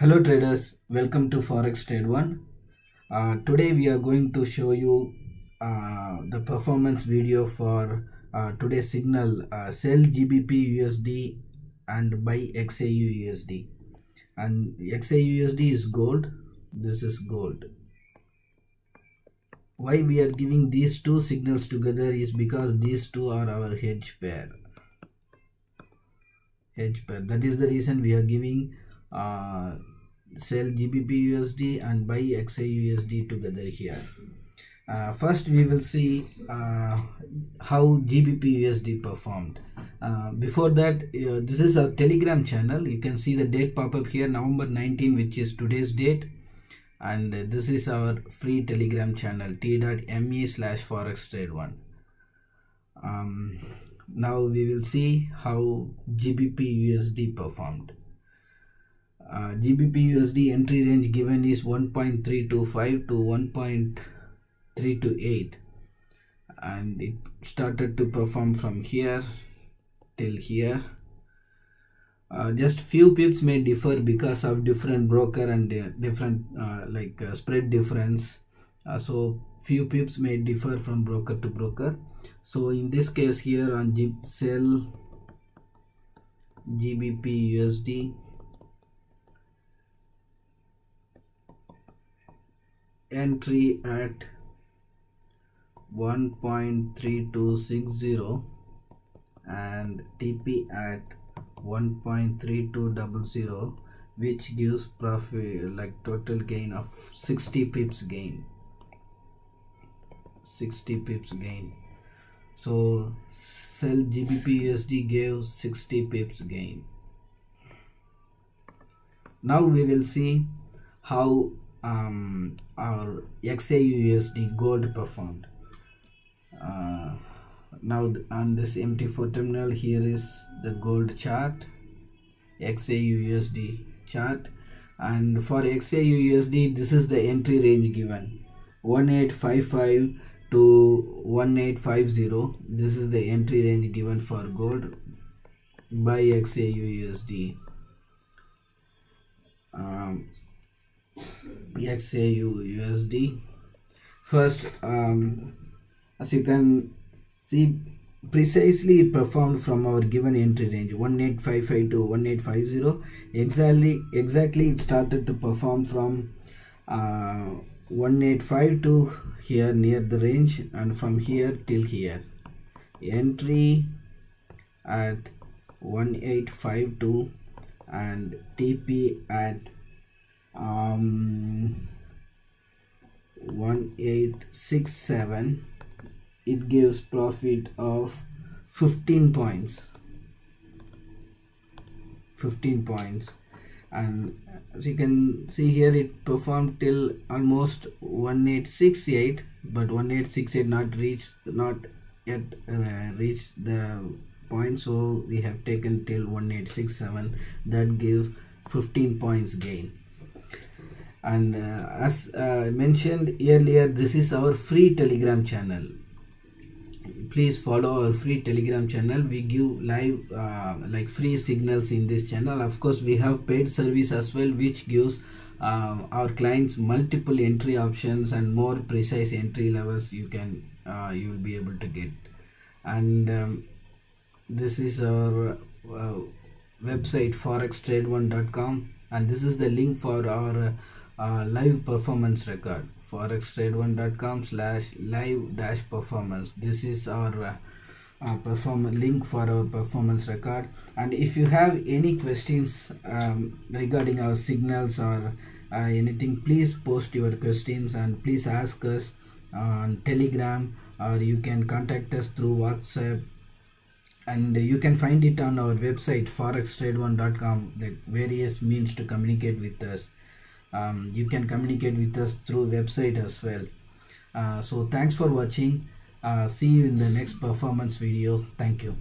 Hello traders, welcome to Forex Trade One. Uh, today we are going to show you uh, the performance video for uh, today's signal uh, sell GBP USD and buy XAU USD. And XAU USD is gold. This is gold. Why we are giving these two signals together is because these two are our hedge pair. Hedge pair. That is the reason we are giving uh, sell GBP USD and buy XAU USD together here. Uh, first we will see uh, how GBP USD performed. Uh, before that, uh, this is our telegram channel. You can see the date pop up here November 19 which is today's date and this is our free telegram channel t.me slash forex trade one. Um, now we will see how GBP USD performed uh, GBP USD entry range given is 1.325 to 1.328 and it started to perform from here till here. Uh, just few pips may differ because of different broker and different uh, like uh, spread difference. Uh, so few pips may differ from broker to broker. So in this case here on G sell GBP USD entry at 1.3260 and TP at 1.3200 which gives profit like total gain of 60 pips gain. 60 pips gain. So sell GBP USD gave 60 pips gain. Now we will see how um, our XAU USD gold performed. Uh, now on this MT4 terminal here is the gold chart XAU USD chart. And for XAU USD this is the entry range given. 1855 to 1850 this is the entry range given for gold by XAU USD um, XAU USD. First, um, as you can see, precisely performed from our given entry range 1855 to 1850. Exactly, exactly it started to perform from uh, 185 to here near the range and from here till here. Entry at 1852 and TP at um 1867 it gives profit of 15 points. 15 points. And as you can see here it performed till almost 1868 but 1868 not reached not yet uh, reached the point so we have taken till 1867 that gives 15 points gain and uh, as uh, mentioned earlier this is our free telegram channel. Please follow our free telegram channel. We give live uh, like free signals in this channel. Of course we have paid service as well which gives uh, our clients multiple entry options and more precise entry levels you can uh, you will be able to get. And um, this is our uh, website forextrade1.com and this is the link for our live performance record. forextrade1.com slash live dash performance. This is our uh, uh, perform link for our performance record. And if you have any questions um, regarding our signals or uh, anything please post your questions and please ask us on telegram or you can contact us through whatsapp. And you can find it on our website forextrade1.com the various means to communicate with us um, you can communicate with us through website as well. Uh, so thanks for watching. Uh, see you in the next performance video. Thank you